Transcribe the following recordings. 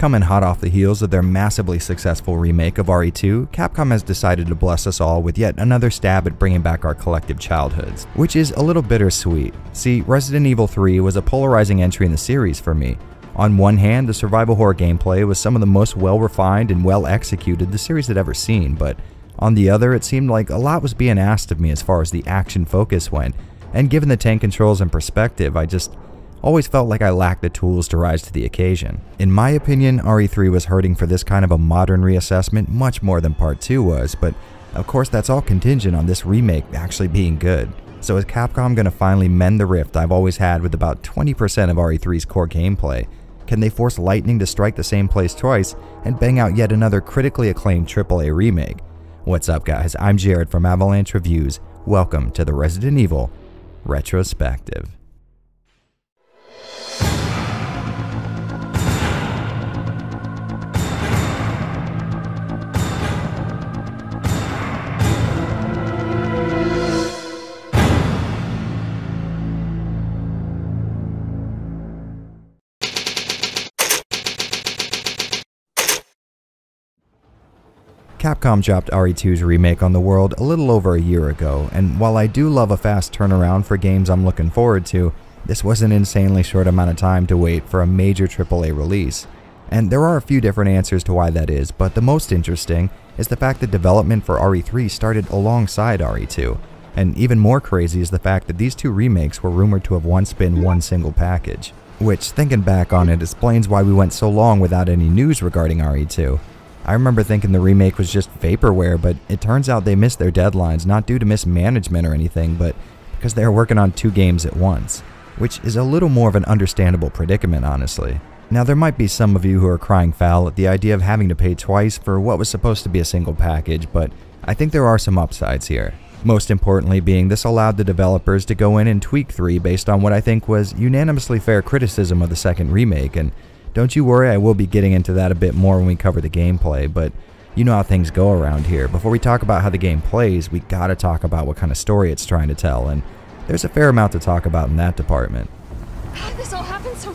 Coming hot off the heels of their massively successful remake of RE2, Capcom has decided to bless us all with yet another stab at bringing back our collective childhoods, which is a little bittersweet. See, Resident Evil 3 was a polarizing entry in the series for me. On one hand, the survival horror gameplay was some of the most well refined and well executed the series had ever seen, but on the other, it seemed like a lot was being asked of me as far as the action focus went, and given the tank controls and perspective, I just always felt like I lacked the tools to rise to the occasion. In my opinion, RE3 was hurting for this kind of a modern reassessment much more than Part 2 was, but of course that's all contingent on this remake actually being good. So is Capcom going to finally mend the rift I've always had with about 20% of RE3's core gameplay? Can they force Lightning to strike the same place twice and bang out yet another critically acclaimed AAA remake? What's up guys, I'm Jared from Avalanche Reviews. Welcome to the Resident Evil Retrospective. Capcom dropped RE2's remake on the world a little over a year ago, and while I do love a fast turnaround for games I'm looking forward to, this was an insanely short amount of time to wait for a major AAA release. And there are a few different answers to why that is, but the most interesting is the fact that development for RE3 started alongside RE2. And even more crazy is the fact that these two remakes were rumored to have once been one single package. Which, thinking back on it, explains why we went so long without any news regarding RE2. I remember thinking the remake was just vaporware, but it turns out they missed their deadlines, not due to mismanagement or anything, but because they were working on two games at once, which is a little more of an understandable predicament, honestly. Now, there might be some of you who are crying foul at the idea of having to pay twice for what was supposed to be a single package, but I think there are some upsides here. Most importantly being this allowed the developers to go in and tweak 3 based on what I think was unanimously fair criticism of the second remake, and don't you worry, I will be getting into that a bit more when we cover the gameplay, but you know how things go around here. Before we talk about how the game plays, we gotta talk about what kind of story it's trying to tell, and there's a fair amount to talk about in that department. This all happened so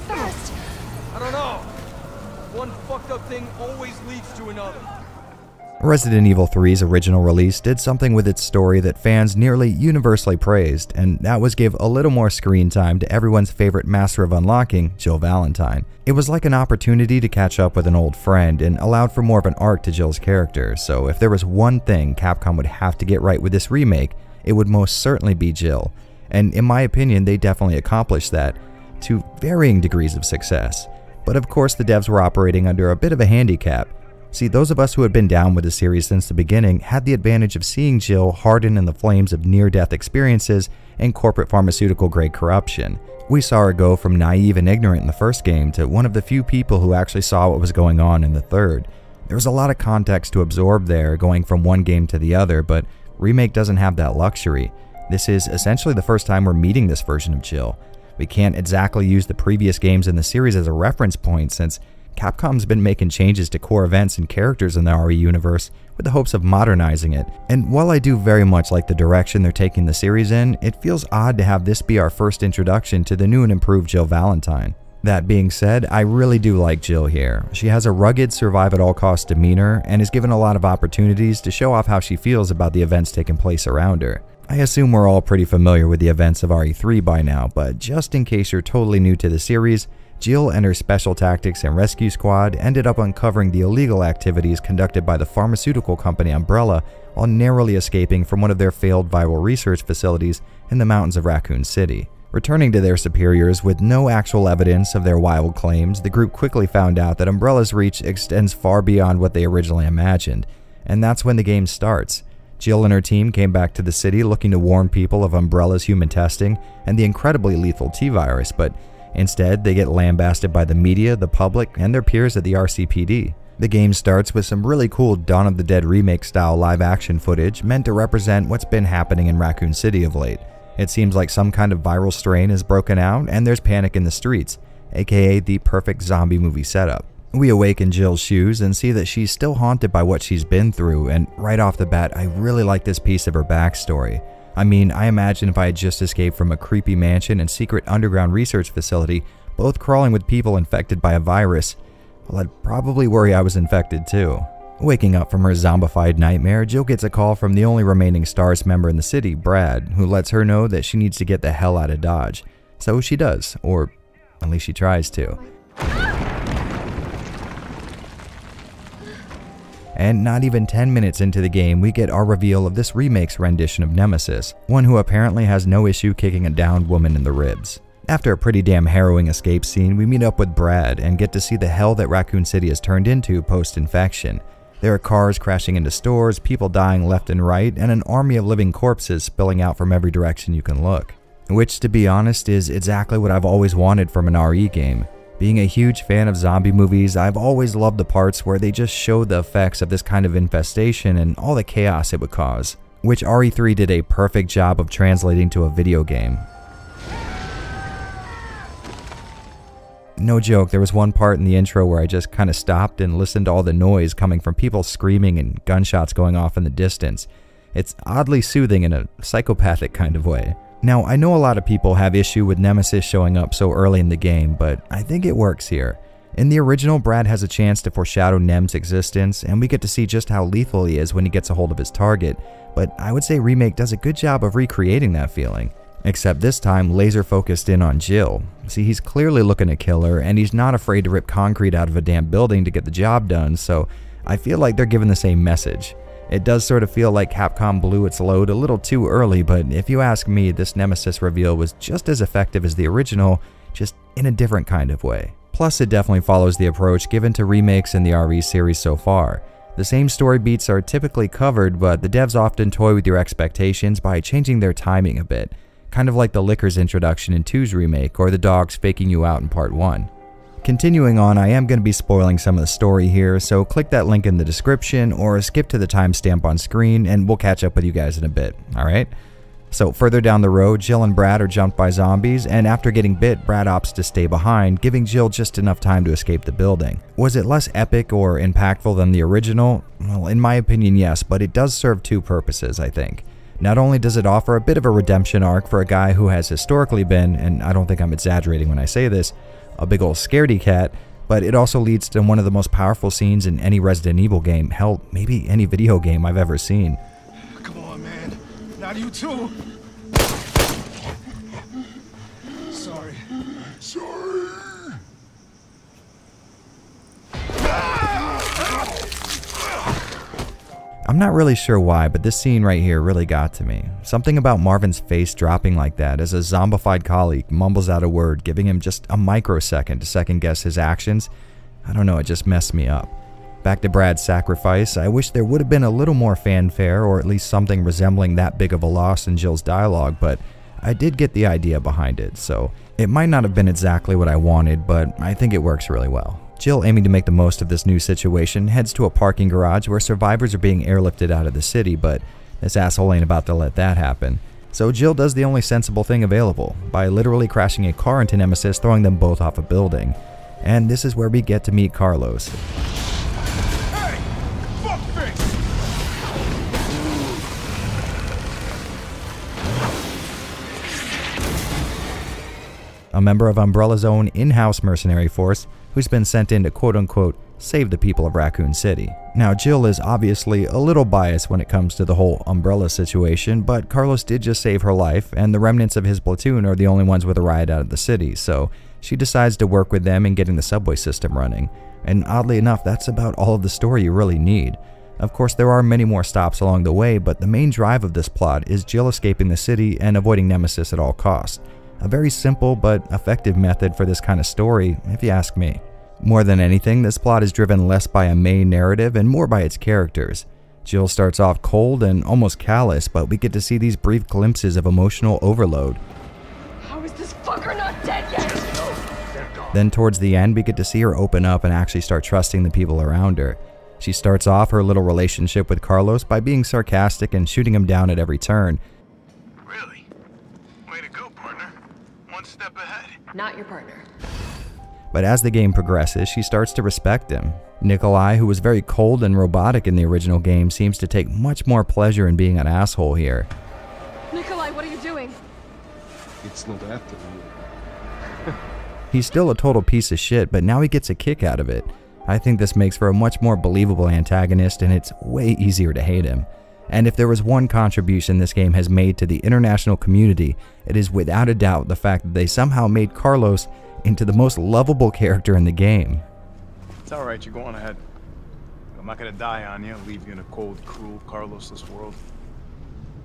Resident Evil 3's original release did something with its story that fans nearly universally praised, and that was give a little more screen time to everyone's favorite master of unlocking, Jill Valentine. It was like an opportunity to catch up with an old friend and allowed for more of an arc to Jill's character, so if there was one thing Capcom would have to get right with this remake, it would most certainly be Jill. And in my opinion, they definitely accomplished that, to varying degrees of success. But of course, the devs were operating under a bit of a handicap. See, those of us who had been down with the series since the beginning had the advantage of seeing Jill harden in the flames of near death experiences and corporate pharmaceutical grade corruption. We saw her go from naive and ignorant in the first game to one of the few people who actually saw what was going on in the third. There was a lot of context to absorb there going from one game to the other, but Remake doesn't have that luxury. This is essentially the first time we're meeting this version of Jill. We can't exactly use the previous games in the series as a reference point since Capcom's been making changes to core events and characters in the RE universe with the hopes of modernizing it. And while I do very much like the direction they're taking the series in, it feels odd to have this be our first introduction to the new and improved Jill Valentine. That being said, I really do like Jill here. She has a rugged, survive at all costs demeanor and is given a lot of opportunities to show off how she feels about the events taking place around her. I assume we're all pretty familiar with the events of RE3 by now, but just in case you're totally new to the series, Jill and her Special Tactics and Rescue Squad ended up uncovering the illegal activities conducted by the pharmaceutical company Umbrella while narrowly escaping from one of their failed viral research facilities in the mountains of Raccoon City. Returning to their superiors with no actual evidence of their wild claims, the group quickly found out that Umbrella's reach extends far beyond what they originally imagined, and that's when the game starts. Jill and her team came back to the city looking to warn people of Umbrella's human testing and the incredibly lethal T-virus, but Instead, they get lambasted by the media, the public, and their peers at the RCPD. The game starts with some really cool Dawn of the Dead remake style live action footage meant to represent what's been happening in Raccoon City of late. It seems like some kind of viral strain has broken out and there's panic in the streets, aka the perfect zombie movie setup. We awaken Jill's shoes and see that she's still haunted by what she's been through, and right off the bat, I really like this piece of her backstory. I mean, I imagine if I had just escaped from a creepy mansion and secret underground research facility, both crawling with people infected by a virus, Well, I'd probably worry I was infected too. Waking up from her zombified nightmare, Jill gets a call from the only remaining STARS member in the city, Brad, who lets her know that she needs to get the hell out of Dodge. So she does, or at least she tries to. And not even 10 minutes into the game, we get our reveal of this remake's rendition of Nemesis, one who apparently has no issue kicking a downed woman in the ribs. After a pretty damn harrowing escape scene, we meet up with Brad and get to see the hell that Raccoon City has turned into post infection. There are cars crashing into stores, people dying left and right, and an army of living corpses spilling out from every direction you can look. Which, to be honest, is exactly what I've always wanted from an RE game. Being a huge fan of zombie movies, I've always loved the parts where they just show the effects of this kind of infestation and all the chaos it would cause, which RE3 did a perfect job of translating to a video game. No joke, there was one part in the intro where I just kind of stopped and listened to all the noise coming from people screaming and gunshots going off in the distance. It's oddly soothing in a psychopathic kind of way. Now, I know a lot of people have issue with Nemesis showing up so early in the game, but I think it works here. In the original, Brad has a chance to foreshadow Nem's existence, and we get to see just how lethal he is when he gets a hold of his target, but I would say Remake does a good job of recreating that feeling. Except this time, laser focused in on Jill. See, he's clearly looking to kill her, and he's not afraid to rip concrete out of a damn building to get the job done, so I feel like they're giving the same message. It does sort of feel like Capcom blew its load a little too early, but if you ask me, this Nemesis reveal was just as effective as the original, just in a different kind of way. Plus, it definitely follows the approach given to remakes in the RE series so far. The same story beats are typically covered, but the devs often toy with your expectations by changing their timing a bit kind of like the Lickers introduction in 2's remake or the dogs faking you out in part 1. Continuing on, I am going to be spoiling some of the story here, so click that link in the description or skip to the timestamp on screen and we'll catch up with you guys in a bit, alright? So further down the road, Jill and Brad are jumped by zombies, and after getting bit, Brad opts to stay behind, giving Jill just enough time to escape the building. Was it less epic or impactful than the original? Well, in my opinion, yes, but it does serve two purposes, I think. Not only does it offer a bit of a redemption arc for a guy who has historically been, and I don't think I'm exaggerating when I say this, a big old scaredy cat, but it also leads to one of the most powerful scenes in any Resident Evil game, hell, maybe any video game I've ever seen. Come on, man. Not you too. I'm not really sure why, but this scene right here really got to me. Something about Marvin's face dropping like that as a zombified colleague mumbles out a word, giving him just a microsecond to second guess his actions. I don't know, it just messed me up. Back to Brad's sacrifice, I wish there would have been a little more fanfare or at least something resembling that big of a loss in Jill's dialogue, but I did get the idea behind it, so it might not have been exactly what I wanted, but I think it works really well. Jill, aiming to make the most of this new situation, heads to a parking garage where survivors are being airlifted out of the city, but this asshole ain't about to let that happen. So Jill does the only sensible thing available, by literally crashing a car into Nemesis, throwing them both off a building. And this is where we get to meet Carlos. Hey! A member of Umbrella's own in-house mercenary force who's been sent in to quote-unquote save the people of Raccoon City. Now Jill is obviously a little biased when it comes to the whole Umbrella situation, but Carlos did just save her life and the remnants of his platoon are the only ones with a ride out of the city, so she decides to work with them in getting the subway system running. And oddly enough, that's about all of the story you really need. Of course, there are many more stops along the way, but the main drive of this plot is Jill escaping the city and avoiding Nemesis at all costs. A very simple but effective method for this kind of story, if you ask me. More than anything, this plot is driven less by a main narrative and more by its characters. Jill starts off cold and almost callous, but we get to see these brief glimpses of emotional overload. How is this fucker not dead yet? Then, towards the end, we get to see her open up and actually start trusting the people around her. She starts off her little relationship with Carlos by being sarcastic and shooting him down at every turn, Really? Way to go, partner. One step ahead. Not your partner. but as the game progresses, she starts to respect him. Nikolai, who was very cold and robotic in the original game, seems to take much more pleasure in being an asshole here. Nikolai, what are you doing? It's not after you. He's still a total piece of shit, but now he gets a kick out of it. I think this makes for a much more believable antagonist and it's way easier to hate him. And if there was one contribution this game has made to the international community, it is without a doubt the fact that they somehow made Carlos into the most lovable character in the game. It's alright, you're going ahead. I'm not gonna die on you, leave you in a cold, cruel, Carlosless world.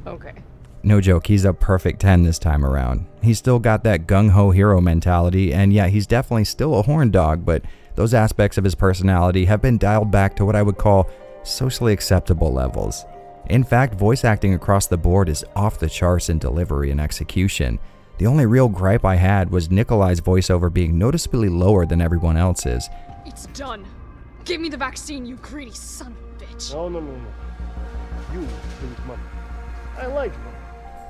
Okay. No joke, he's a perfect 10 this time around. He's still got that gung ho hero mentality, and yeah, he's definitely still a horn dog, but those aspects of his personality have been dialed back to what I would call socially acceptable levels. In fact, voice acting across the board is off the charts in delivery and execution. The only real gripe I had was Nikolai's voiceover being noticeably lower than everyone else's. It's done. Give me the vaccine, you greedy son of a bitch. No, no, no, no. You need money. I like money.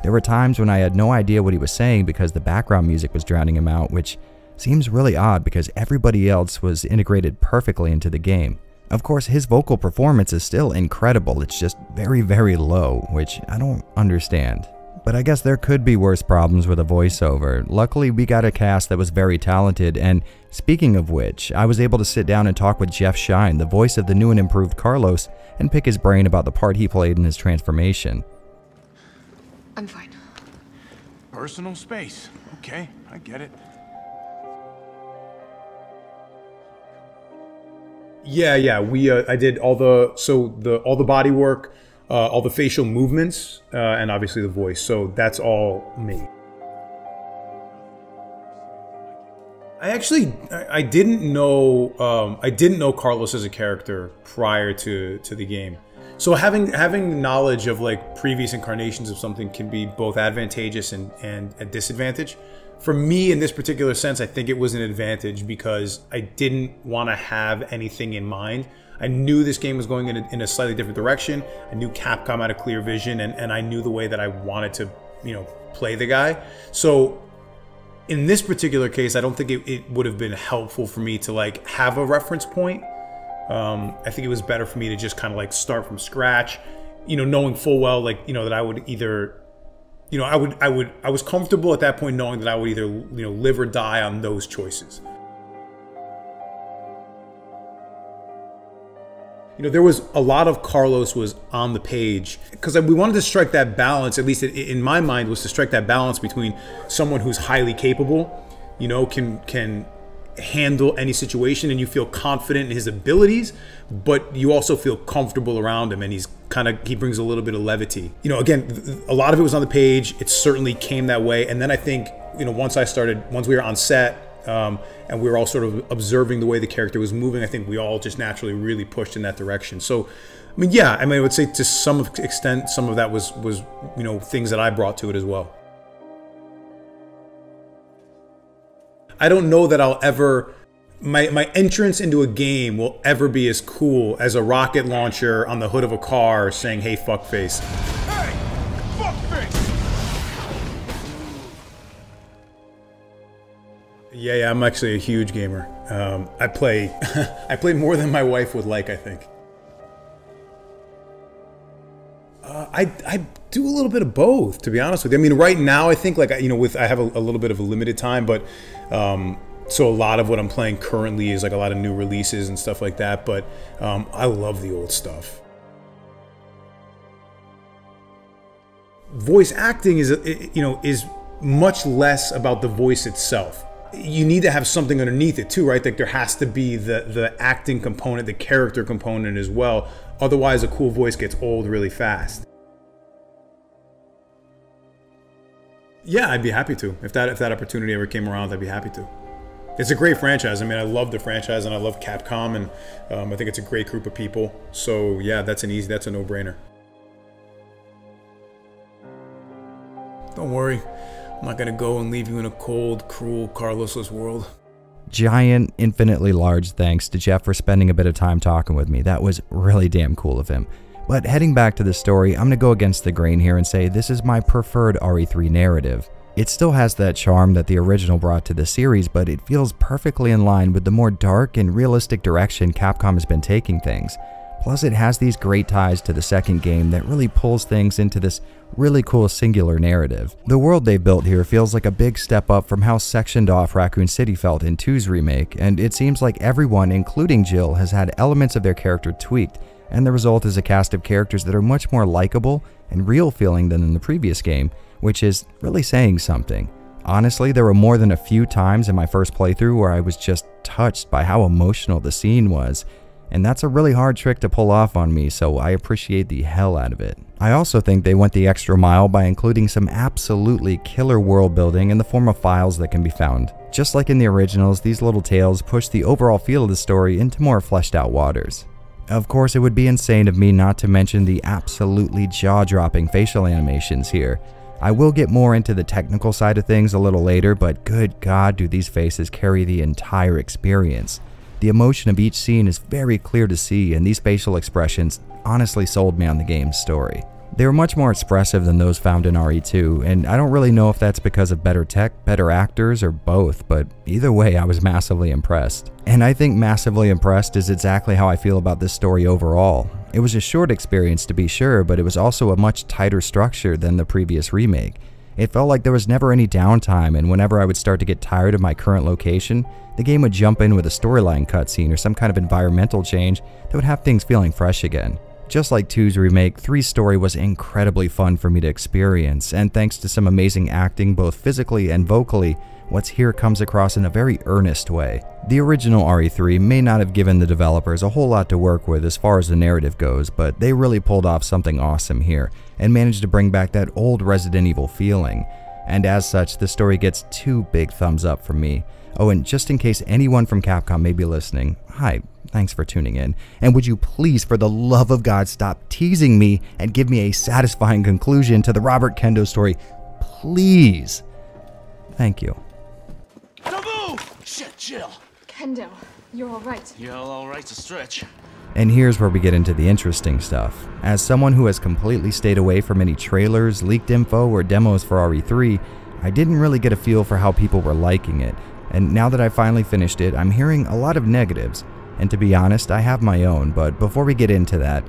There were times when I had no idea what he was saying because the background music was drowning him out, which seems really odd because everybody else was integrated perfectly into the game. Of course, his vocal performance is still incredible, it's just very, very low, which I don't understand. But I guess there could be worse problems with a voiceover. Luckily, we got a cast that was very talented, and speaking of which, I was able to sit down and talk with Jeff Schine, the voice of the new and improved Carlos, and pick his brain about the part he played in his transformation. I'm fine. Personal space. Okay, I get it. Yeah, yeah. We uh, I did all the so the all the body work, uh, all the facial movements, uh, and obviously the voice. So that's all me. I actually I didn't know um, I didn't know Carlos as a character prior to to the game. So having having knowledge of like previous incarnations of something can be both advantageous and and a disadvantage. For me, in this particular sense, I think it was an advantage because I didn't want to have anything in mind. I knew this game was going in a, in a slightly different direction. I knew Capcom had a clear vision, and, and I knew the way that I wanted to, you know, play the guy. So in this particular case, I don't think it, it would have been helpful for me to like have a reference point. Um, I think it was better for me to just kind of like start from scratch, you know, knowing full well like you know that I would either, you know, I would I would I was comfortable at that point knowing that I would either you know live or die on those choices. You know, there was a lot of Carlos was on the page because we wanted to strike that balance. At least in my mind, was to strike that balance between someone who's highly capable, you know, can can handle any situation and you feel confident in his abilities but you also feel comfortable around him and he's kind of he brings a little bit of levity. You know again a lot of it was on the page. It certainly came that way. And then i think you know once i started once we were on set um, and we were all sort of observing the way the character was moving i think we all just naturally really pushed in that direction. So i mean yeah i mean i would say to some extent some of that was was you know things that i brought to it as well I don't know that I'll ever my my entrance into a game will ever be as cool as a rocket launcher on the hood of a car saying "Hey fuckface." Hey! Fuckface! Yeah, yeah, I'm actually a huge gamer. Um, I play I play more than my wife would like, I think. Uh, I I do a little bit of both, to be honest with you. I mean, right now I think like you know with I have a, a little bit of a limited time, but um, so a lot of what I'm playing currently is like a lot of new releases and stuff like that. But um, I love the old stuff. Voice acting is you know is much less about the voice itself. You need to have something underneath it too, right? Like there has to be the the acting component, the character component as well. Otherwise, a cool voice gets old really fast. Yeah, I'd be happy to. If that if that opportunity ever came around, I'd be happy to. It's a great franchise. I mean, I love the franchise and I love Capcom, and um, I think it's a great group of people. So yeah, that's an easy, that's a no-brainer. Don't worry, I'm not gonna go and leave you in a cold, cruel, Carlosless world. Giant, infinitely large thanks to Jeff for spending a bit of time talking with me. That was really damn cool of him. But heading back to the story, I'm going to go against the grain here and say this is my preferred RE3 narrative. It still has that charm that the original brought to the series, but it feels perfectly in line with the more dark and realistic direction Capcom has been taking things. Plus, it has these great ties to the second game that really pulls things into this really cool singular narrative. The world they built here feels like a big step up from how sectioned off Raccoon City felt in 2's remake, and it seems like everyone, including Jill, has had elements of their character tweaked, and the result is a cast of characters that are much more likable and real feeling than in the previous game, which is really saying something. Honestly, there were more than a few times in my first playthrough where I was just touched by how emotional the scene was, and that's a really hard trick to pull off on me, so I appreciate the hell out of it. I also think they went the extra mile by including some absolutely killer world building in the form of files that can be found. Just like in the originals, these little tales push the overall feel of the story into more fleshed out waters. Of course, it would be insane of me not to mention the absolutely jaw dropping facial animations here. I will get more into the technical side of things a little later, but good god, do these faces carry the entire experience. The emotion of each scene is very clear to see, and these facial expressions honestly sold me on the game's story. They were much more expressive than those found in RE2, and I don't really know if that's because of better tech, better actors, or both, but either way, I was massively impressed. And I think massively impressed is exactly how I feel about this story overall. It was a short experience to be sure, but it was also a much tighter structure than the previous remake. It felt like there was never any downtime, and whenever I would start to get tired of my current location, the game would jump in with a storyline cutscene or some kind of environmental change that would have things feeling fresh again. Just like 2's remake, 3's story was incredibly fun for me to experience, and thanks to some amazing acting both physically and vocally, what's here comes across in a very earnest way. The original RE3 may not have given the developers a whole lot to work with as far as the narrative goes, but they really pulled off something awesome here, and managed to bring back that old Resident Evil feeling. And as such, the story gets two big thumbs up from me. Oh, and just in case anyone from Capcom may be listening, hi, thanks for tuning in. And would you please, for the love of God, stop teasing me and give me a satisfying conclusion to the Robert Kendo story? Please. Thank you. Shit, Jill. Kendo, you're alright. You're all right to stretch. And here's where we get into the interesting stuff. As someone who has completely stayed away from any trailers, leaked info, or demos for RE3, I didn't really get a feel for how people were liking it, and now that I finally finished it, I'm hearing a lot of negatives. And to be honest, I have my own, but before we get into that,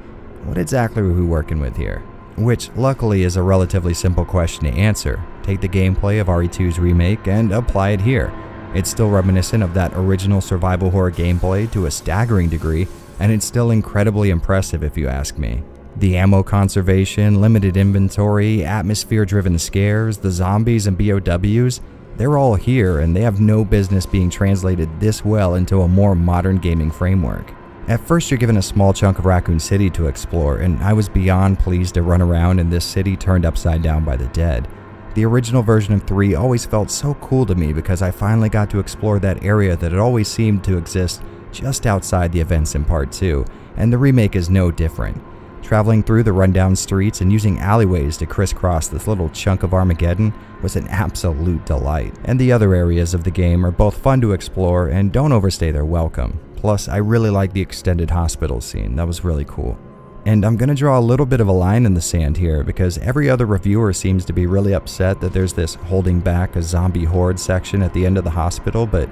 what exactly are we working with here? Which, luckily, is a relatively simple question to answer. Take the gameplay of RE2's remake and apply it here. It's still reminiscent of that original survival horror gameplay to a staggering degree, and it's still incredibly impressive if you ask me. The ammo conservation, limited inventory, atmosphere driven scares, the zombies and BOWs, they're all here and they have no business being translated this well into a more modern gaming framework. At first, you're given a small chunk of Raccoon City to explore, and I was beyond pleased to run around in this city turned upside down by the dead. The original version of 3 always felt so cool to me because I finally got to explore that area that had always seemed to exist just outside the events in Part 2, and the remake is no different. Traveling through the rundown streets and using alleyways to crisscross this little chunk of Armageddon was an absolute delight, and the other areas of the game are both fun to explore and don't overstay their welcome. Plus, I really like the extended hospital scene, that was really cool. And I'm gonna draw a little bit of a line in the sand here because every other reviewer seems to be really upset that there's this holding back a zombie horde section at the end of the hospital, but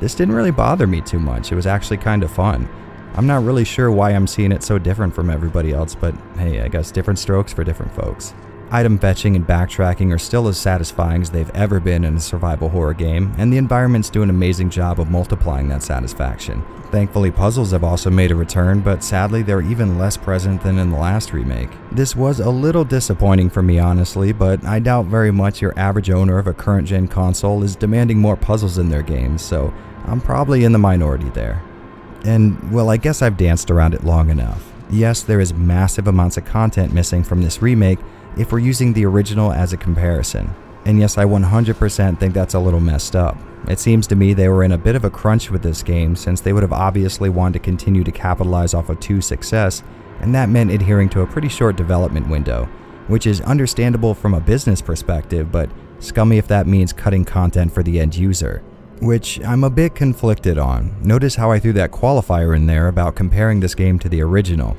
this didn't really bother me too much. It was actually kind of fun. I'm not really sure why I'm seeing it so different from everybody else, but hey, I guess different strokes for different folks. Item fetching and backtracking are still as satisfying as they've ever been in a survival horror game, and the environments do an amazing job of multiplying that satisfaction. Thankfully, puzzles have also made a return, but sadly, they're even less present than in the last remake. This was a little disappointing for me, honestly, but I doubt very much your average owner of a current gen console is demanding more puzzles in their games, so I'm probably in the minority there. And, well, I guess I've danced around it long enough. Yes, there is massive amounts of content missing from this remake if we're using the original as a comparison. And yes, I 100% think that's a little messed up. It seems to me they were in a bit of a crunch with this game since they would have obviously wanted to continue to capitalize off of 2's success, and that meant adhering to a pretty short development window, which is understandable from a business perspective, but scummy if that means cutting content for the end user which I'm a bit conflicted on. Notice how I threw that qualifier in there about comparing this game to the original.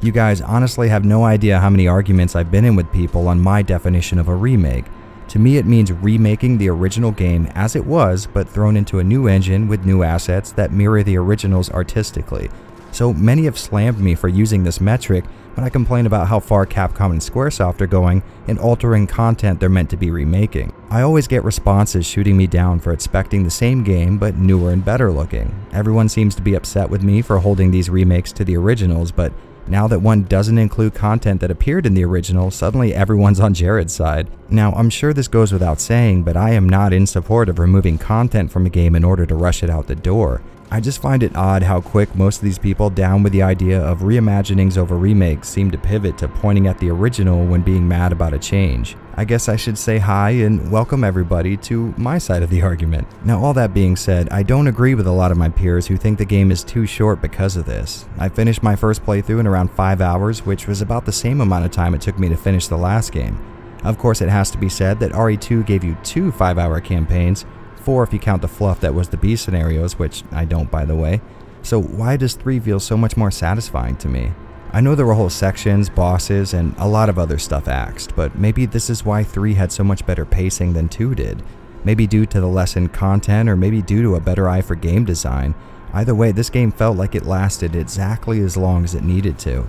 You guys honestly have no idea how many arguments I've been in with people on my definition of a remake. To me, it means remaking the original game as it was, but thrown into a new engine with new assets that mirror the originals artistically. So many have slammed me for using this metric when I complain about how far Capcom and Squaresoft are going in altering content they're meant to be remaking. I always get responses shooting me down for expecting the same game but newer and better looking. Everyone seems to be upset with me for holding these remakes to the originals, but now that one doesn't include content that appeared in the original, suddenly everyone's on Jared's side. Now, I'm sure this goes without saying, but I am not in support of removing content from a game in order to rush it out the door. I just find it odd how quick most of these people down with the idea of reimaginings over remakes seem to pivot to pointing at the original when being mad about a change. I guess I should say hi and welcome everybody to my side of the argument. Now all that being said, I don't agree with a lot of my peers who think the game is too short because of this. I finished my first playthrough in around 5 hours, which was about the same amount of time it took me to finish the last game. Of course, it has to be said that RE2 gave you two 5 hour campaigns, four if you count the fluff that was the B scenarios, which I don't by the way. So why does 3 feel so much more satisfying to me? I know there were whole sections, bosses, and a lot of other stuff axed, but maybe this is why 3 had so much better pacing than 2 did. Maybe due to the lessened content, or maybe due to a better eye for game design. Either way, this game felt like it lasted exactly as long as it needed to.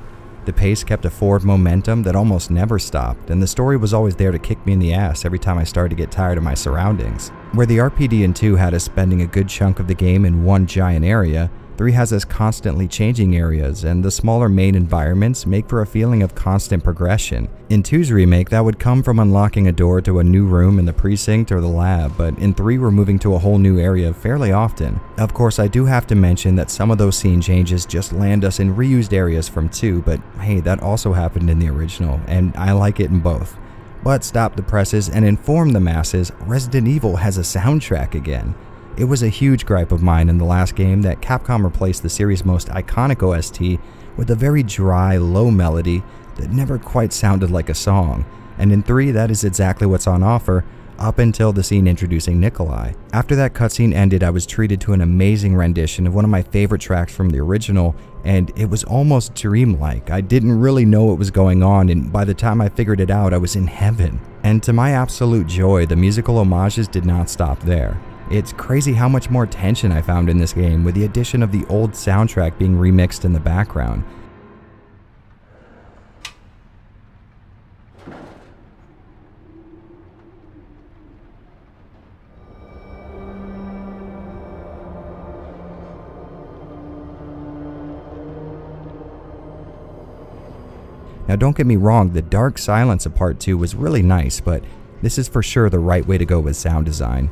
The pace kept a forward momentum that almost never stopped, and the story was always there to kick me in the ass every time I started to get tired of my surroundings. Where the RPD in 2 had us spending a good chunk of the game in one giant area, 3 has us constantly changing areas, and the smaller main environments make for a feeling of constant progression. In 2's remake, that would come from unlocking a door to a new room in the precinct or the lab, but in 3 we're moving to a whole new area fairly often. Of course, I do have to mention that some of those scene changes just land us in reused areas from 2, but hey, that also happened in the original, and I like it in both. But stop the presses and inform the masses, Resident Evil has a soundtrack again. It was a huge gripe of mine in the last game that Capcom replaced the series' most iconic OST with a very dry, low melody that never quite sounded like a song, and in 3 that is exactly what's on offer, up until the scene introducing Nikolai. After that cutscene ended, I was treated to an amazing rendition of one of my favorite tracks from the original, and it was almost dreamlike. I didn't really know what was going on, and by the time I figured it out, I was in heaven. And to my absolute joy, the musical homages did not stop there. It's crazy how much more tension I found in this game with the addition of the old soundtrack being remixed in the background. Now don't get me wrong, the dark silence of part 2 was really nice, but this is for sure the right way to go with sound design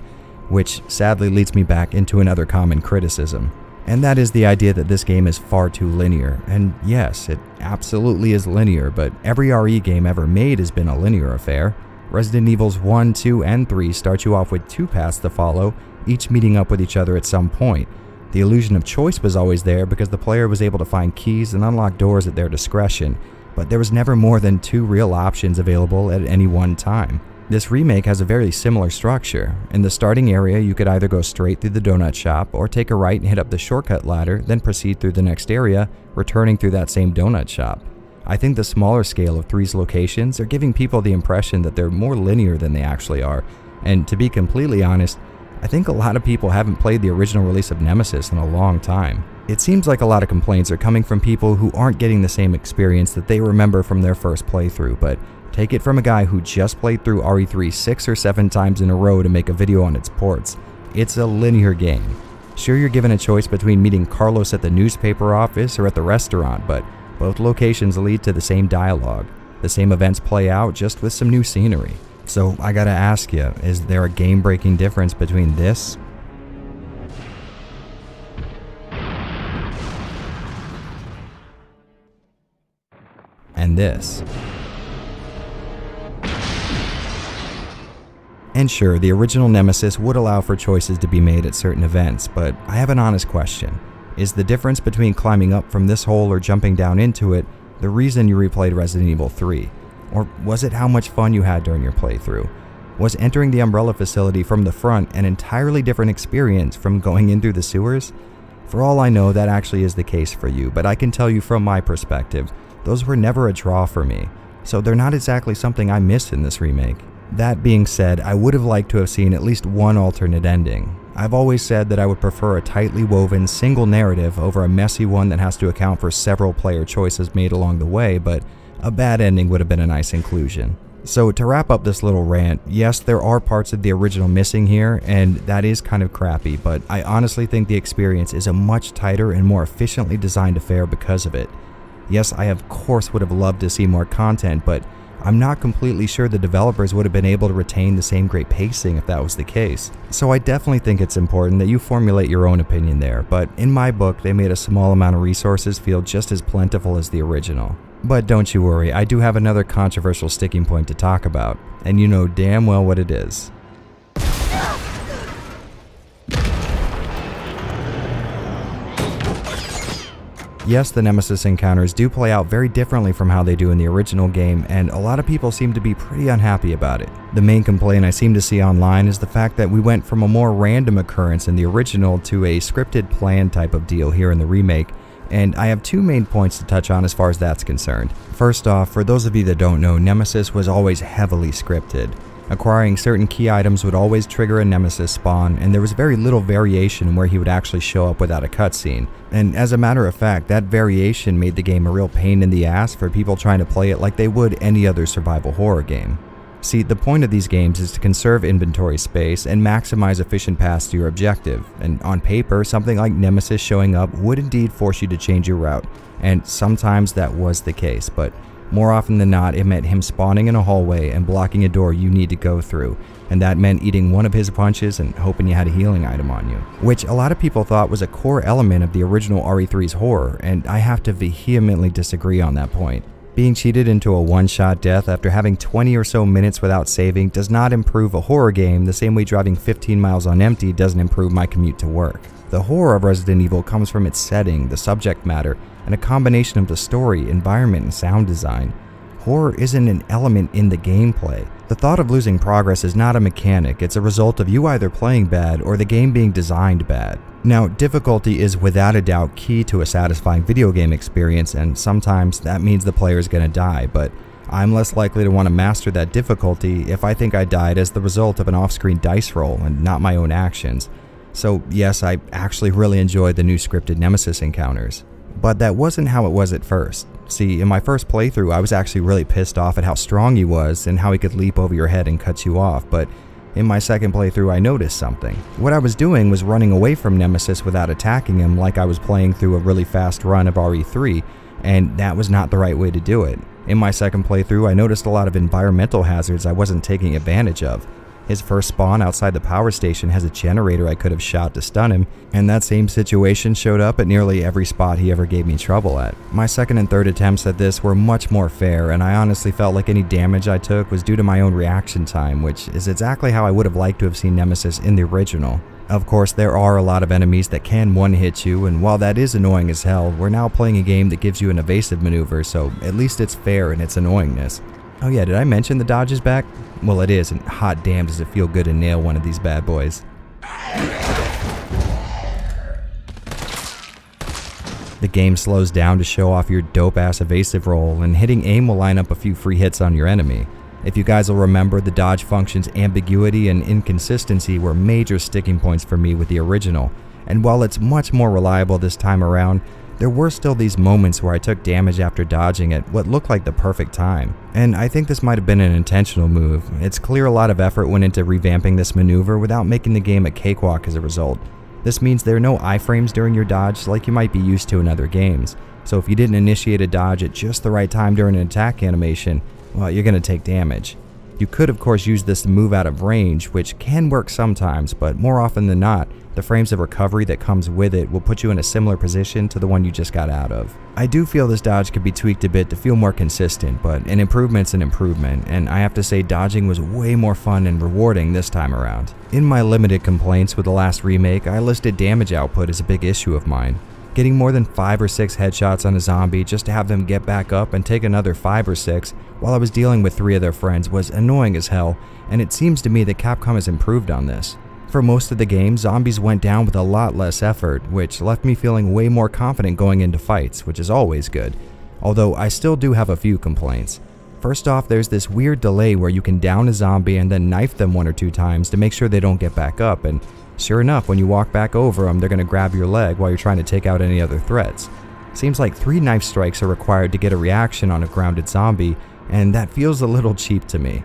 which sadly leads me back into another common criticism. And that is the idea that this game is far too linear. And yes, it absolutely is linear, but every RE game ever made has been a linear affair. Resident Evils 1, 2, and 3 start you off with two paths to follow, each meeting up with each other at some point. The illusion of choice was always there because the player was able to find keys and unlock doors at their discretion, but there was never more than two real options available at any one time. This remake has a very similar structure. In the starting area, you could either go straight through the donut shop or take a right and hit up the shortcut ladder, then proceed through the next area, returning through that same donut shop. I think the smaller scale of 3's locations are giving people the impression that they're more linear than they actually are, and to be completely honest, I think a lot of people haven't played the original release of Nemesis in a long time. It seems like a lot of complaints are coming from people who aren't getting the same experience that they remember from their first playthrough, but Take it from a guy who just played through RE3 six or seven times in a row to make a video on its ports. It's a linear game. Sure, you're given a choice between meeting Carlos at the newspaper office or at the restaurant, but both locations lead to the same dialogue. The same events play out, just with some new scenery. So I gotta ask you, is there a game breaking difference between this and this? And sure, the original Nemesis would allow for choices to be made at certain events, but I have an honest question. Is the difference between climbing up from this hole or jumping down into it the reason you replayed Resident Evil 3? Or was it how much fun you had during your playthrough? Was entering the Umbrella facility from the front an entirely different experience from going in through the sewers? For all I know, that actually is the case for you, but I can tell you from my perspective, those were never a draw for me, so they're not exactly something I missed in this remake. That being said, I would have liked to have seen at least one alternate ending. I've always said that I would prefer a tightly woven single narrative over a messy one that has to account for several player choices made along the way, but a bad ending would have been a nice inclusion. So, to wrap up this little rant, yes, there are parts of the original missing here, and that is kind of crappy, but I honestly think the experience is a much tighter and more efficiently designed affair because of it. Yes, I of course would have loved to see more content, but I'm not completely sure the developers would have been able to retain the same great pacing if that was the case. So I definitely think it's important that you formulate your own opinion there, but in my book, they made a small amount of resources feel just as plentiful as the original. But don't you worry, I do have another controversial sticking point to talk about, and you know damn well what it is. Yes, the Nemesis encounters do play out very differently from how they do in the original game, and a lot of people seem to be pretty unhappy about it. The main complaint I seem to see online is the fact that we went from a more random occurrence in the original to a scripted plan type of deal here in the remake, and I have two main points to touch on as far as that's concerned. First off, for those of you that don't know, Nemesis was always heavily scripted. Acquiring certain key items would always trigger a Nemesis spawn, and there was very little variation in where he would actually show up without a cutscene. And as a matter of fact, that variation made the game a real pain in the ass for people trying to play it like they would any other survival horror game. See, the point of these games is to conserve inventory space and maximize efficient paths to your objective, and on paper, something like Nemesis showing up would indeed force you to change your route, and sometimes that was the case, but more often than not, it meant him spawning in a hallway and blocking a door you need to go through, and that meant eating one of his punches and hoping you had a healing item on you, which a lot of people thought was a core element of the original RE3's horror, and I have to vehemently disagree on that point. Being cheated into a one-shot death after having 20 or so minutes without saving does not improve a horror game the same way driving 15 miles on empty doesn't improve my commute to work. The horror of Resident Evil comes from its setting, the subject matter, and a combination of the story, environment, and sound design. Horror isn't an element in the gameplay. The thought of losing progress is not a mechanic, it's a result of you either playing bad or the game being designed bad. Now, difficulty is without a doubt key to a satisfying video game experience, and sometimes that means the player is going to die, but I'm less likely to want to master that difficulty if I think I died as the result of an off screen dice roll and not my own actions. So, yes, I actually really enjoyed the new scripted Nemesis encounters. But that wasn't how it was at first. See, in my first playthrough, I was actually really pissed off at how strong he was and how he could leap over your head and cut you off, but in my second playthrough, I noticed something. What I was doing was running away from Nemesis without attacking him like I was playing through a really fast run of RE3, and that was not the right way to do it. In my second playthrough, I noticed a lot of environmental hazards I wasn't taking advantage of. His first spawn outside the power station has a generator I could have shot to stun him, and that same situation showed up at nearly every spot he ever gave me trouble at. My second and third attempts at this were much more fair, and I honestly felt like any damage I took was due to my own reaction time, which is exactly how I would have liked to have seen Nemesis in the original. Of course, there are a lot of enemies that can one-hit you, and while that is annoying as hell, we're now playing a game that gives you an evasive maneuver, so at least it's fair in its annoyingness. Oh yeah, did I mention the dodge is back? Well, it is, and hot damn does it feel good to nail one of these bad boys. The game slows down to show off your dope-ass evasive roll, and hitting aim will line up a few free hits on your enemy. If you guys will remember, the dodge function's ambiguity and inconsistency were major sticking points for me with the original, and while it's much more reliable this time around, there were still these moments where I took damage after dodging at what looked like the perfect time. And I think this might have been an intentional move. It's clear a lot of effort went into revamping this maneuver without making the game a cakewalk as a result. This means there are no iframes during your dodge like you might be used to in other games. So if you didn't initiate a dodge at just the right time during an attack animation, well, you're going to take damage. You could of course use this to move out of range, which can work sometimes, but more often than not, the frames of recovery that comes with it will put you in a similar position to the one you just got out of. I do feel this dodge could be tweaked a bit to feel more consistent, but an improvement's an improvement, and I have to say dodging was way more fun and rewarding this time around. In my limited complaints with the last remake, I listed damage output as a big issue of mine. Getting more than 5 or 6 headshots on a zombie just to have them get back up and take another 5 or 6 while I was dealing with 3 of their friends was annoying as hell, and it seems to me that Capcom has improved on this. For most of the game, zombies went down with a lot less effort, which left me feeling way more confident going into fights, which is always good, although I still do have a few complaints. First off, there's this weird delay where you can down a zombie and then knife them one or two times to make sure they don't get back up, and sure enough, when you walk back over them, they're going to grab your leg while you're trying to take out any other threats. Seems like three knife strikes are required to get a reaction on a grounded zombie, and that feels a little cheap to me.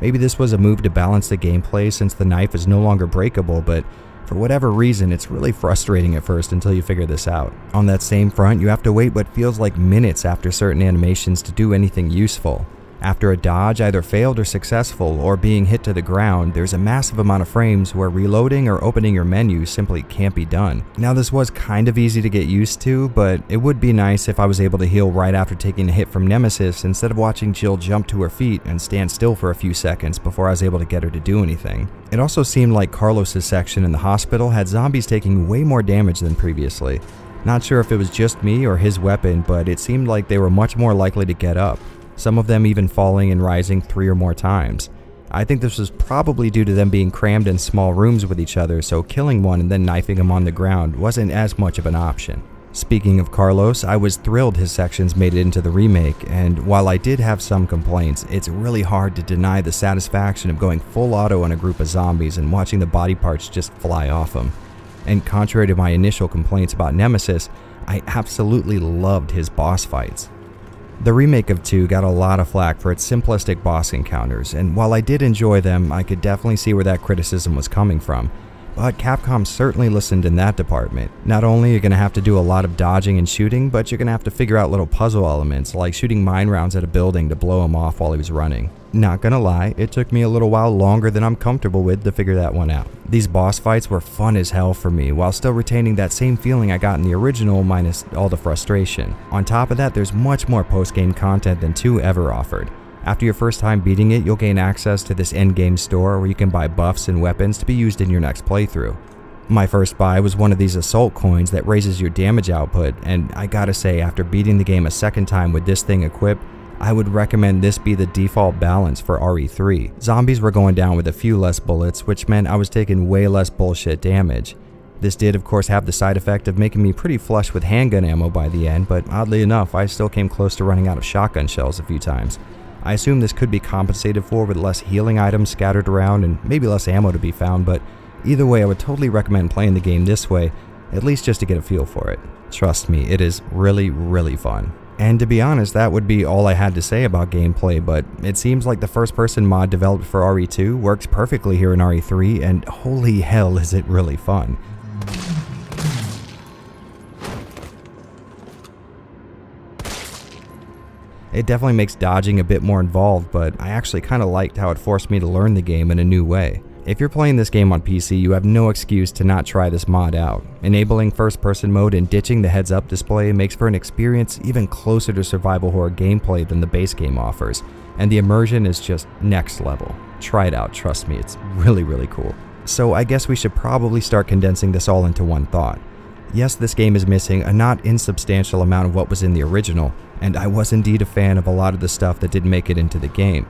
Maybe this was a move to balance the gameplay since the knife is no longer breakable, but for whatever reason, it's really frustrating at first until you figure this out. On that same front, you have to wait what feels like minutes after certain animations to do anything useful. After a dodge either failed or successful, or being hit to the ground, there's a massive amount of frames where reloading or opening your menu simply can't be done. Now this was kind of easy to get used to, but it would be nice if I was able to heal right after taking a hit from Nemesis instead of watching Jill jump to her feet and stand still for a few seconds before I was able to get her to do anything. It also seemed like Carlos's section in the hospital had zombies taking way more damage than previously. Not sure if it was just me or his weapon, but it seemed like they were much more likely to get up some of them even falling and rising three or more times. I think this was probably due to them being crammed in small rooms with each other, so killing one and then knifing him on the ground wasn't as much of an option. Speaking of Carlos, I was thrilled his sections made it into the remake, and while I did have some complaints, it's really hard to deny the satisfaction of going full auto on a group of zombies and watching the body parts just fly off them. And contrary to my initial complaints about Nemesis, I absolutely loved his boss fights. The remake of 2 got a lot of flack for its simplistic boss encounters, and while I did enjoy them, I could definitely see where that criticism was coming from. But Capcom certainly listened in that department. Not only are you going to have to do a lot of dodging and shooting, but you're going to have to figure out little puzzle elements, like shooting mine rounds at a building to blow him off while he was running. Not gonna lie, it took me a little while longer than I'm comfortable with to figure that one out. These boss fights were fun as hell for me, while still retaining that same feeling I got in the original minus all the frustration. On top of that, there's much more post-game content than 2 ever offered. After your first time beating it, you'll gain access to this endgame store where you can buy buffs and weapons to be used in your next playthrough. My first buy was one of these assault coins that raises your damage output, and I gotta say, after beating the game a second time with this thing equipped, I would recommend this be the default balance for RE3. Zombies were going down with a few less bullets, which meant I was taking way less bullshit damage. This did of course have the side effect of making me pretty flush with handgun ammo by the end, but oddly enough, I still came close to running out of shotgun shells a few times. I assume this could be compensated for with less healing items scattered around and maybe less ammo to be found, but either way I would totally recommend playing the game this way, at least just to get a feel for it. Trust me, it is really, really fun. And to be honest, that would be all I had to say about gameplay, but it seems like the first person mod developed for RE2 works perfectly here in RE3, and holy hell is it really fun. It definitely makes dodging a bit more involved, but I actually kind of liked how it forced me to learn the game in a new way. If you're playing this game on PC, you have no excuse to not try this mod out. Enabling first person mode and ditching the heads up display makes for an experience even closer to survival horror gameplay than the base game offers, and the immersion is just next level. Try it out, trust me, it's really, really cool. So I guess we should probably start condensing this all into one thought. Yes, this game is missing a not insubstantial amount of what was in the original, and I was indeed a fan of a lot of the stuff that didn't make it into the game.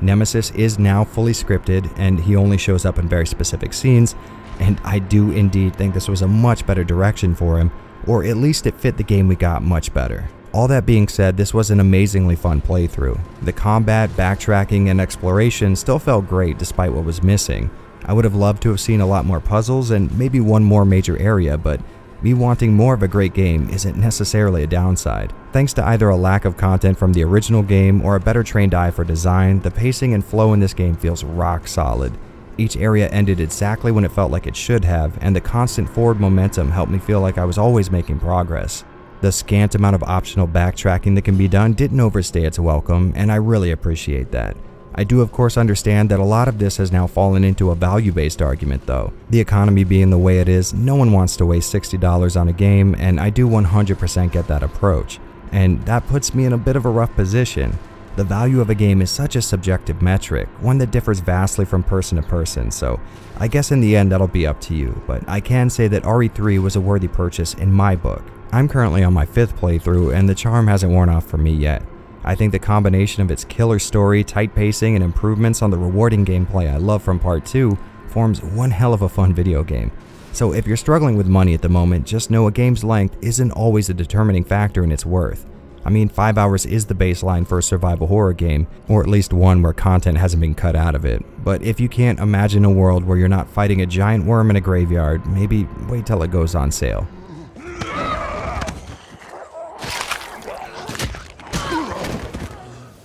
Nemesis is now fully scripted, and he only shows up in very specific scenes, and I do indeed think this was a much better direction for him, or at least it fit the game we got much better. All that being said, this was an amazingly fun playthrough. The combat, backtracking, and exploration still felt great despite what was missing. I would have loved to have seen a lot more puzzles and maybe one more major area, but me wanting more of a great game isn't necessarily a downside. Thanks to either a lack of content from the original game or a better trained eye for design, the pacing and flow in this game feels rock solid. Each area ended exactly when it felt like it should have, and the constant forward momentum helped me feel like I was always making progress. The scant amount of optional backtracking that can be done didn't overstay its welcome, and I really appreciate that. I do of course understand that a lot of this has now fallen into a value-based argument though. The economy being the way it is, no one wants to waste $60 on a game and I do 100% get that approach. And that puts me in a bit of a rough position. The value of a game is such a subjective metric, one that differs vastly from person to person, so I guess in the end that'll be up to you, but I can say that RE3 was a worthy purchase in my book. I'm currently on my fifth playthrough and the charm hasn't worn off for me yet. I think the combination of its killer story, tight pacing, and improvements on the rewarding gameplay I love from Part 2 forms one hell of a fun video game. So if you're struggling with money at the moment, just know a game's length isn't always a determining factor in its worth. I mean, 5 hours is the baseline for a survival horror game, or at least one where content hasn't been cut out of it. But if you can't imagine a world where you're not fighting a giant worm in a graveyard, maybe wait till it goes on sale.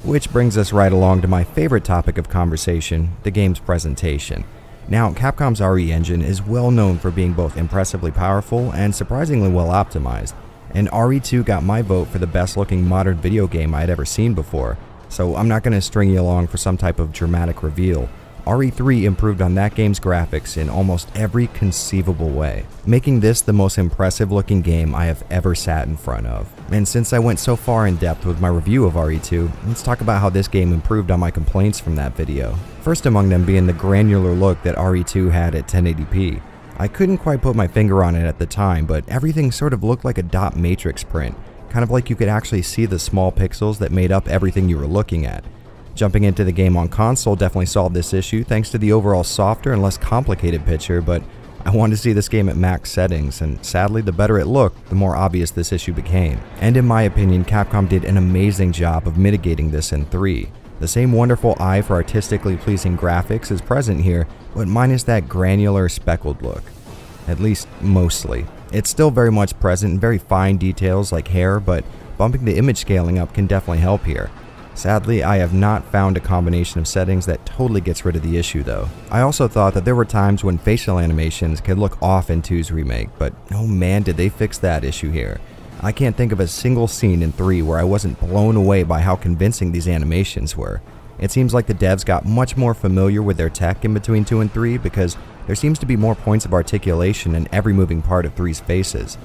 Which brings us right along to my favorite topic of conversation, the game's presentation. Now, Capcom's RE engine is well known for being both impressively powerful and surprisingly well optimized, and RE2 got my vote for the best looking modern video game I had ever seen before, so I'm not going to string you along for some type of dramatic reveal. RE3 improved on that game's graphics in almost every conceivable way, making this the most impressive looking game I have ever sat in front of. And since I went so far in depth with my review of RE2, let's talk about how this game improved on my complaints from that video. First among them being the granular look that RE2 had at 1080p. I couldn't quite put my finger on it at the time, but everything sort of looked like a dot matrix print, kind of like you could actually see the small pixels that made up everything you were looking at. Jumping into the game on console definitely solved this issue thanks to the overall softer and less complicated picture, but I wanted to see this game at max settings, and sadly, the better it looked, the more obvious this issue became. And in my opinion, Capcom did an amazing job of mitigating this in 3. The same wonderful eye for artistically pleasing graphics is present here, but minus that granular speckled look. At least, mostly. It's still very much present in very fine details like hair, but bumping the image scaling up can definitely help here. Sadly, I have not found a combination of settings that totally gets rid of the issue though. I also thought that there were times when facial animations could look off in 2's remake, but oh man did they fix that issue here. I can't think of a single scene in 3 where I wasn't blown away by how convincing these animations were. It seems like the devs got much more familiar with their tech in between 2 and 3 because there seems to be more points of articulation in every moving part of 3's faces.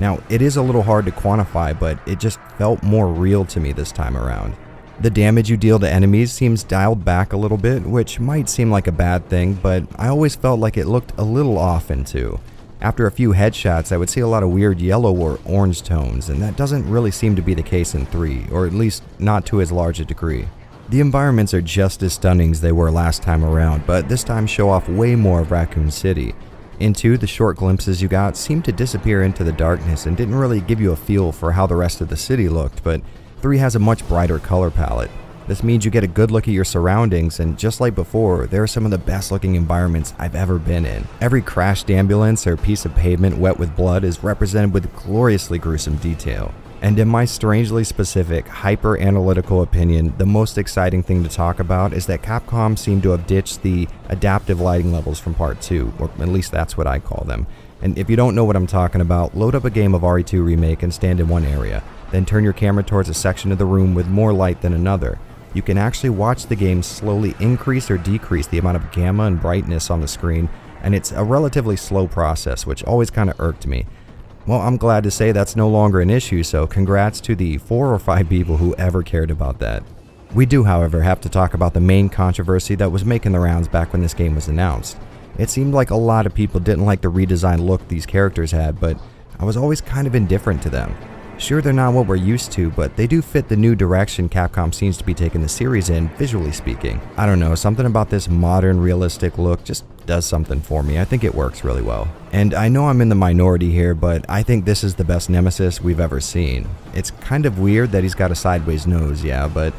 Now, it is a little hard to quantify, but it just felt more real to me this time around. The damage you deal to enemies seems dialed back a little bit, which might seem like a bad thing, but I always felt like it looked a little off in 2. After a few headshots, I would see a lot of weird yellow or orange tones, and that doesn't really seem to be the case in 3, or at least not to as large a degree. The environments are just as stunning as they were last time around, but this time show off way more of Raccoon City. In 2, the short glimpses you got seemed to disappear into the darkness and didn't really give you a feel for how the rest of the city looked, but 3 has a much brighter color palette. This means you get a good look at your surroundings, and just like before, there are some of the best looking environments I've ever been in. Every crashed ambulance or piece of pavement wet with blood is represented with gloriously gruesome detail. And in my strangely specific, hyper analytical opinion, the most exciting thing to talk about is that Capcom seemed to have ditched the adaptive lighting levels from Part 2, or at least that's what I call them. And if you don't know what I'm talking about, load up a game of RE2 Remake and stand in one area. Then turn your camera towards a section of the room with more light than another. You can actually watch the game slowly increase or decrease the amount of gamma and brightness on the screen, and it's a relatively slow process, which always kind of irked me. Well, I'm glad to say that's no longer an issue, so congrats to the four or five people who ever cared about that. We do, however, have to talk about the main controversy that was making the rounds back when this game was announced. It seemed like a lot of people didn't like the redesigned look these characters had, but I was always kind of indifferent to them. Sure, they're not what we're used to, but they do fit the new direction Capcom seems to be taking the series in, visually speaking. I don't know, something about this modern, realistic look just does something for me. I think it works really well. And I know I'm in the minority here, but I think this is the best Nemesis we've ever seen. It's kind of weird that he's got a sideways nose, yeah, but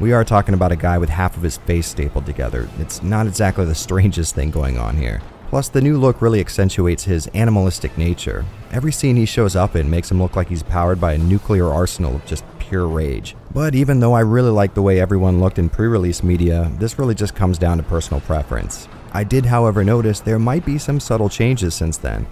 we are talking about a guy with half of his face stapled together. It's not exactly the strangest thing going on here. Plus, the new look really accentuates his animalistic nature. Every scene he shows up in makes him look like he's powered by a nuclear arsenal of just pure rage. But even though I really like the way everyone looked in pre-release media, this really just comes down to personal preference. I did however notice there might be some subtle changes since then.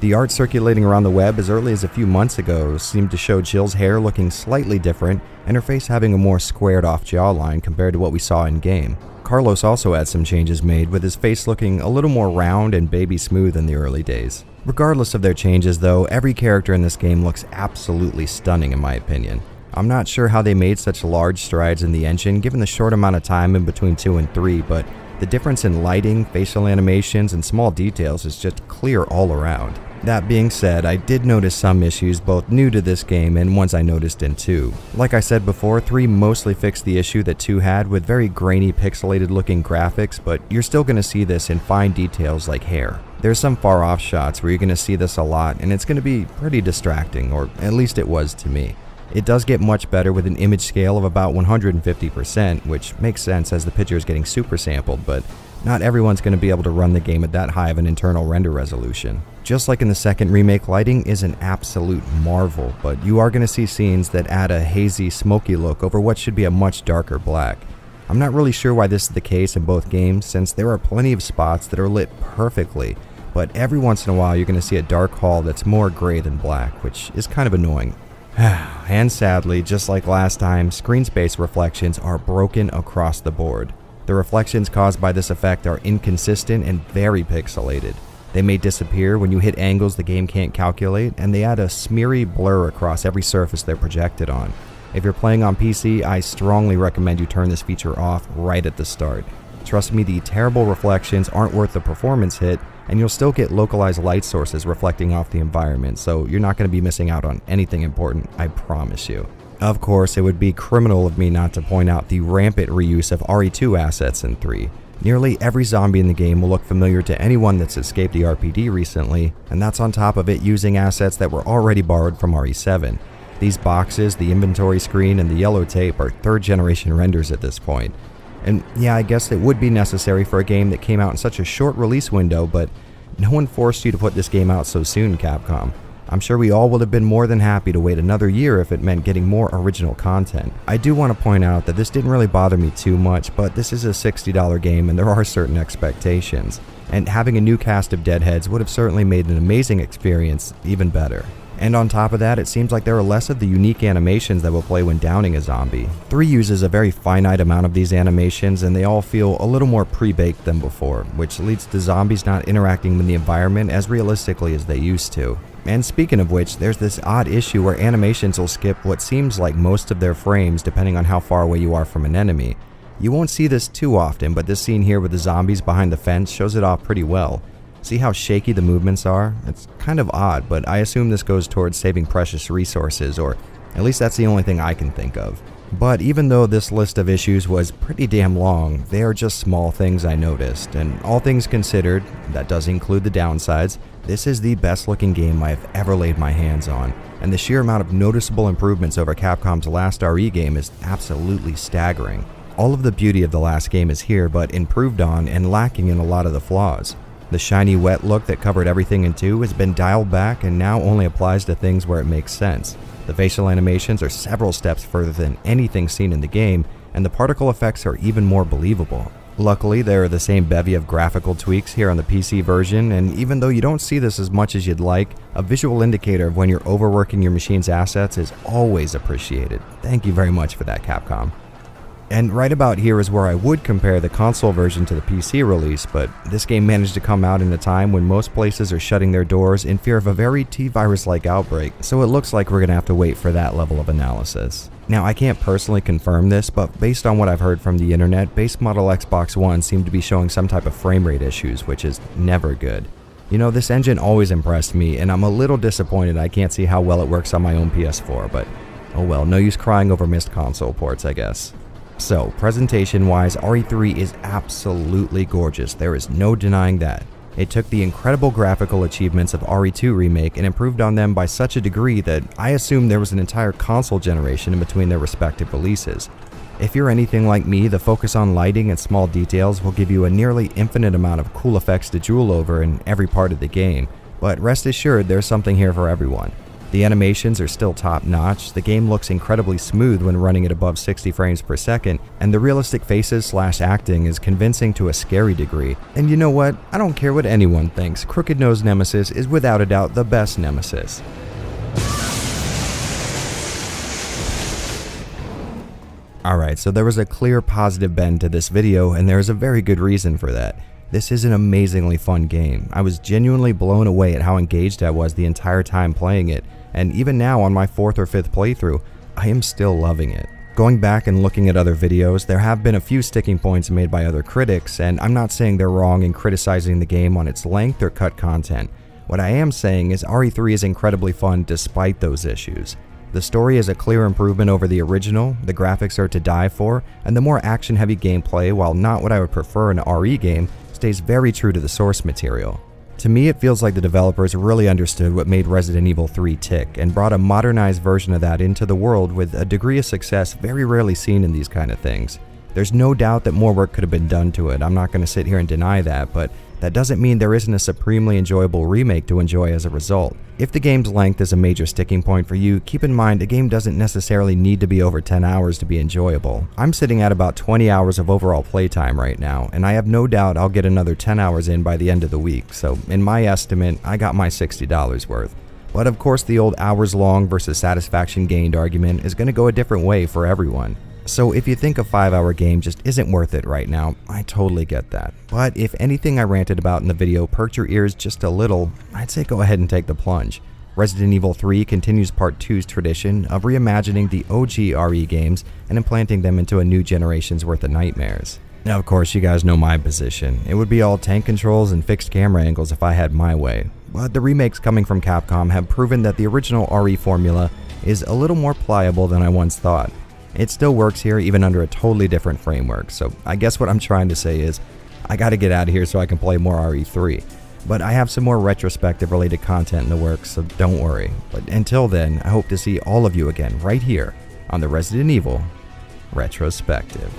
The art circulating around the web as early as a few months ago seemed to show Jill's hair looking slightly different and her face having a more squared off jawline compared to what we saw in game. Carlos also had some changes made, with his face looking a little more round and baby smooth in the early days. Regardless of their changes though, every character in this game looks absolutely stunning in my opinion. I'm not sure how they made such large strides in the engine given the short amount of time in between 2 and 3, but the difference in lighting, facial animations, and small details is just clear all around. That being said, I did notice some issues both new to this game and ones I noticed in 2. Like I said before, 3 mostly fixed the issue that 2 had with very grainy pixelated looking graphics, but you're still going to see this in fine details like hair. There's some far off shots where you're going to see this a lot and it's going to be pretty distracting, or at least it was to me. It does get much better with an image scale of about 150%, which makes sense as the picture is getting super sampled, but not everyone's going to be able to run the game at that high of an internal render resolution. Just like in the second remake, lighting is an absolute marvel, but you are going to see scenes that add a hazy, smoky look over what should be a much darker black. I'm not really sure why this is the case in both games, since there are plenty of spots that are lit perfectly, but every once in a while you're going to see a dark hall that's more gray than black, which is kind of annoying. and sadly, just like last time, screen space reflections are broken across the board. The reflections caused by this effect are inconsistent and very pixelated. They may disappear when you hit angles the game can't calculate, and they add a smeary blur across every surface they're projected on. If you're playing on PC, I strongly recommend you turn this feature off right at the start. Trust me, the terrible reflections aren't worth the performance hit, and you'll still get localized light sources reflecting off the environment, so you're not going to be missing out on anything important, I promise you. Of course, it would be criminal of me not to point out the rampant reuse of RE2 assets in 3. Nearly every zombie in the game will look familiar to anyone that's escaped the RPD recently, and that's on top of it using assets that were already borrowed from RE7. These boxes, the inventory screen, and the yellow tape are third generation renders at this point. And yeah, I guess it would be necessary for a game that came out in such a short release window, but no one forced you to put this game out so soon, Capcom. I'm sure we all would have been more than happy to wait another year if it meant getting more original content. I do want to point out that this didn't really bother me too much, but this is a $60 game and there are certain expectations. And having a new cast of Deadheads would have certainly made an amazing experience even better. And on top of that, it seems like there are less of the unique animations that will play when downing a zombie. 3 uses a very finite amount of these animations and they all feel a little more pre-baked than before, which leads to zombies not interacting with the environment as realistically as they used to. And speaking of which, there's this odd issue where animations will skip what seems like most of their frames depending on how far away you are from an enemy. You won't see this too often, but this scene here with the zombies behind the fence shows it off pretty well. See how shaky the movements are? It's kind of odd, but I assume this goes towards saving precious resources, or at least that's the only thing I can think of. But even though this list of issues was pretty damn long, they are just small things I noticed, and all things considered, that does include the downsides, this is the best looking game I have ever laid my hands on, and the sheer amount of noticeable improvements over Capcom's last RE game is absolutely staggering. All of the beauty of the last game is here, but improved on and lacking in a lot of the flaws. The shiny wet look that covered everything in 2 has been dialed back and now only applies to things where it makes sense. The facial animations are several steps further than anything seen in the game, and the particle effects are even more believable. Luckily, there are the same bevy of graphical tweaks here on the PC version, and even though you don't see this as much as you'd like, a visual indicator of when you're overworking your machine's assets is always appreciated. Thank you very much for that, Capcom. And right about here is where I would compare the console version to the PC release, but this game managed to come out in a time when most places are shutting their doors in fear of a very T-virus-like outbreak, so it looks like we're gonna have to wait for that level of analysis. Now, I can't personally confirm this, but based on what I've heard from the internet, base model Xbox One seemed to be showing some type of frame rate issues, which is never good. You know, this engine always impressed me, and I'm a little disappointed I can't see how well it works on my own PS4, but oh well, no use crying over missed console ports, I guess. So, presentation wise, RE3 is absolutely gorgeous, there is no denying that. It took the incredible graphical achievements of RE2 Remake and improved on them by such a degree that I assume there was an entire console generation in between their respective releases. If you're anything like me, the focus on lighting and small details will give you a nearly infinite amount of cool effects to drool over in every part of the game, but rest assured there's something here for everyone. The animations are still top notch, the game looks incredibly smooth when running at above 60 frames per second, and the realistic faces slash acting is convincing to a scary degree. And you know what? I don't care what anyone thinks, Crooked Nose Nemesis is without a doubt the best Nemesis. Alright, so there was a clear positive bend to this video, and there is a very good reason for that. This is an amazingly fun game. I was genuinely blown away at how engaged I was the entire time playing it, and even now on my fourth or fifth playthrough, I am still loving it. Going back and looking at other videos, there have been a few sticking points made by other critics, and I'm not saying they're wrong in criticizing the game on its length or cut content. What I am saying is RE3 is incredibly fun despite those issues. The story is a clear improvement over the original, the graphics are to die for, and the more action-heavy gameplay, while not what I would prefer in an RE game, stays very true to the source material. To me, it feels like the developers really understood what made Resident Evil 3 tick and brought a modernized version of that into the world with a degree of success very rarely seen in these kind of things. There's no doubt that more work could have been done to it, I'm not going to sit here and deny that, but that doesn't mean there isn't a supremely enjoyable remake to enjoy as a result. If the game's length is a major sticking point for you, keep in mind a game doesn't necessarily need to be over 10 hours to be enjoyable. I'm sitting at about 20 hours of overall playtime right now, and I have no doubt I'll get another 10 hours in by the end of the week, so in my estimate, I got my $60 worth. But of course the old hours long versus satisfaction gained argument is going to go a different way for everyone. So if you think a 5 hour game just isn't worth it right now, I totally get that. But if anything I ranted about in the video perked your ears just a little, I'd say go ahead and take the plunge. Resident Evil 3 continues Part 2's tradition of reimagining the OG RE games and implanting them into a new generation's worth of nightmares. Now, of course, you guys know my position. It would be all tank controls and fixed camera angles if I had my way. But the remakes coming from Capcom have proven that the original RE formula is a little more pliable than I once thought. It still works here even under a totally different framework, so I guess what I'm trying to say is I gotta get out of here so I can play more RE3. But I have some more retrospective related content in the works, so don't worry. But until then, I hope to see all of you again right here on the Resident Evil Retrospective.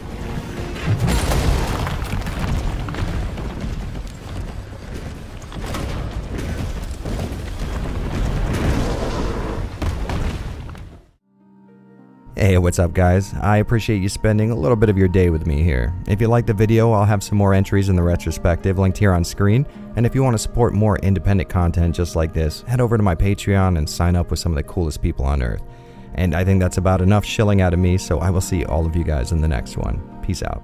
Hey, what's up guys? I appreciate you spending a little bit of your day with me here. If you liked the video, I'll have some more entries in the retrospective linked here on screen, and if you want to support more independent content just like this, head over to my Patreon and sign up with some of the coolest people on earth. And I think that's about enough shilling out of me, so I will see all of you guys in the next one. Peace out.